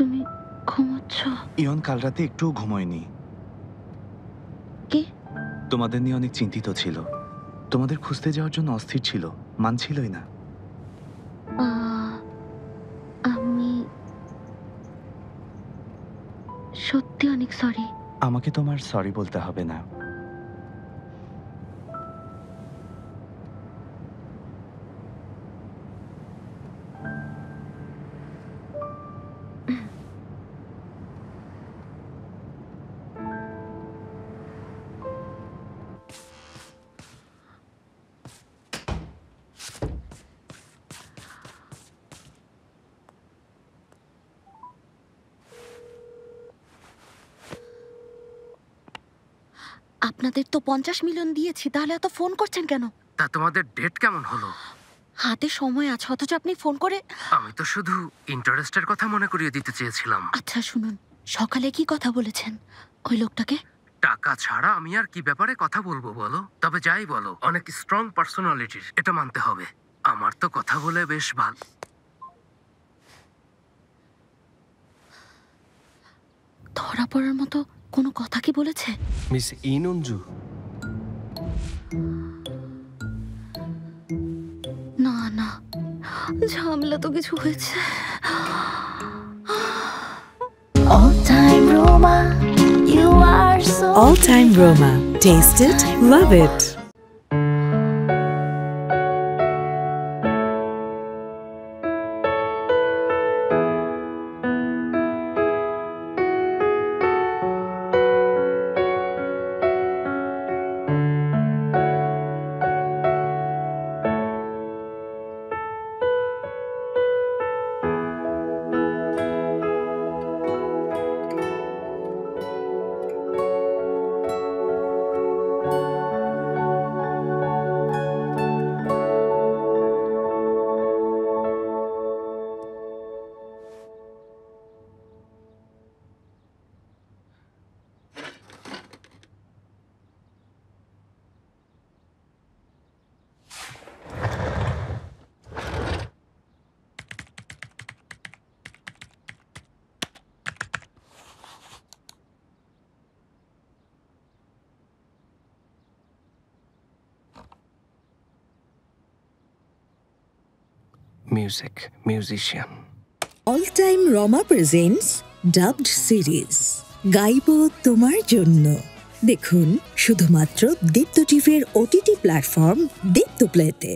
তুমি ঘুমোচ্ছ? ইয়ন কাল রাতে একটুও ঘুমোয়নি। কি? তোমাদের নিয়ে অনেক চিন্তিত ছিল। তোমাদের খুঁজতে যাওয়ার জন্য অস্থির ছিল মানছিলই না। আমি সত্যি অনেক সরি আমাকে তোমার সরি বলতে হবে না। আপনাদের তো পঞ্চাশ মিলিয়ন দিয়েছি তাহলে এত ফোন করছেন কেন? তা তোমাদের ডেট কেমন হলো? হাতে সময় আছে অথচ আপনি ফোন করে আমি তো শুধু ইন্টারেস্টের কথা মনে করিয়ে দিতে চেয়েছিলাম। আচ্ছা শুনুন সকালে কি কথা বলেছেন ওই লোকটাকে? টাকা ছাড়া আমি আর কি ব্যাপারে কথা বলব বলো? তবে যাই বলো অনেক স্ট্রং পার্সোনালিটির এটা মানতে হবে। আমার তো কথা বলে বেশ ভালো। ধরা পড়ার মতো কোনো কথা কি বলেছে? মিস ইনঞ্জু। না না ঝামেলা তো কিছু হয়েছে। All time Roma you are so all time Roma tested it love it music musician All Time Roma presents Dubbed Series. গাইবো তোমার জন্য। দেখুন শুধুমাত্র দীপ্ত টিভির ওটিটি প্ল্যাটফর্ম দীপ্ত প্লেতে